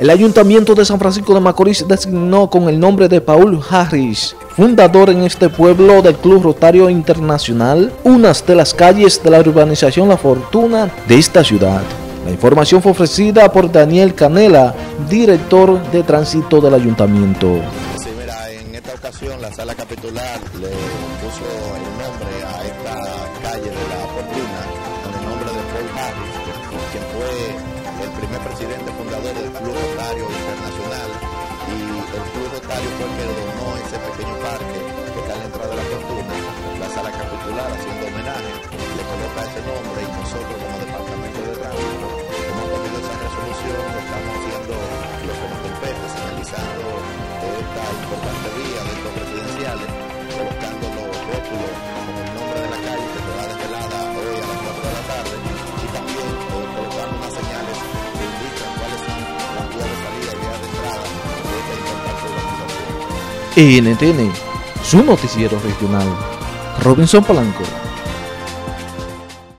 El Ayuntamiento de San Francisco de Macorís designó con el nombre de Paul Harris, fundador en este pueblo del Club Rotario Internacional, unas de las calles de la urbanización La Fortuna de esta ciudad. La información fue ofrecida por Daniel Canela, director de tránsito del ayuntamiento. En esta ocasión la sala capitular le puso el nombre a esta calle de La Fortuna con el nombre de Paul Harris, quien fue el primer presidente del Club Rotario Internacional y el Club Rotario fue el que donó ese pequeño parque que está a la entrada de La Fortuna. La sala capitular haciendo homenaje le coloca ese nombre y nosotros como departamento de tránsito hemos tomado esa resolución, estamos haciendo lo que nos señalizando NTN, su noticiero regional. Robinson Polanco.